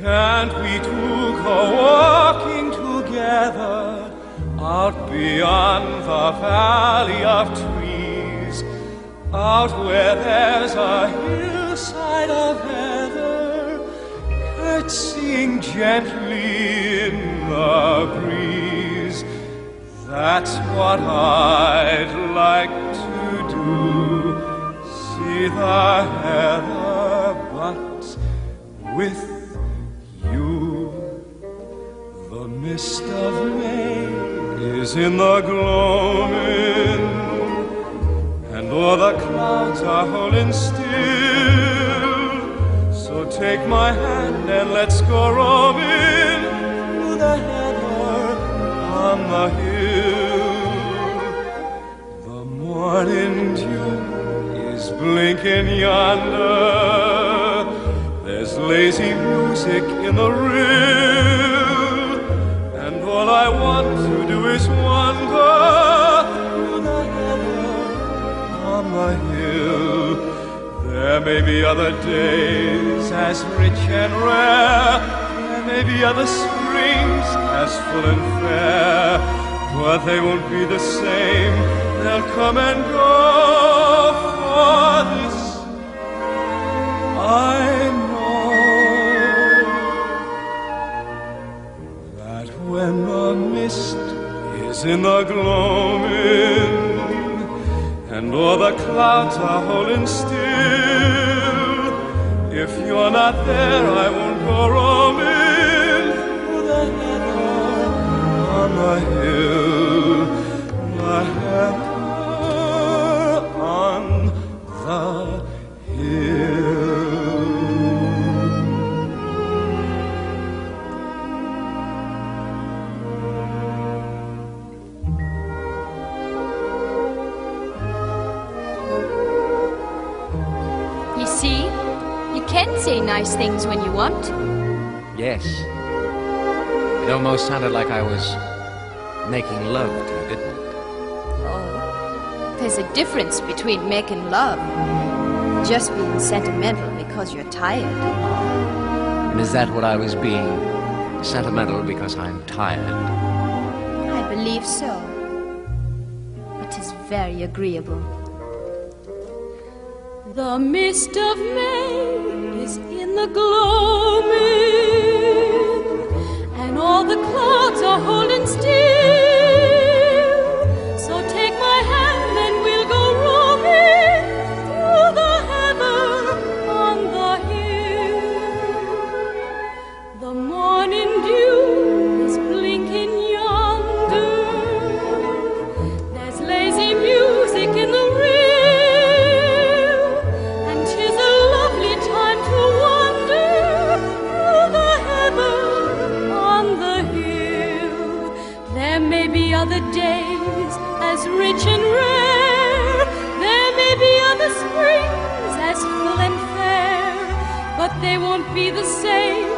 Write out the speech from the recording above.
Can't we two go walking together out beyond the valley of trees, out where there's a hillside of heather, curtsying gently in the breeze? That's what I'd like to do. See the mist of May is in the gloaming, and all the clouds are holding still. So take my hand and let's go roaming through the heather on the hill. The morning dew is blinking yonder. There's lazy music in the rill, all I want to do is wander on the hill. There may be other days as rich and rare, there may be other springs as full and fair, but they won't be the same. They'll come and go when the mist is in the gloaming and all the clouds are holding still. If you're not there, I won't go roaming through the heather on the hill, say nice things when you want. Yes. It almost sounded like I was making love to you, didn't it? Oh, there's a difference between making love and just being sentimental because you're tired. And is that what I was being? Sentimental because I'm tired? I believe so. It is very agreeable. The mist of May is in the gloaming, and all the clouds are holding rich and rare. There may be other springs as full and fair, but they won't be the same.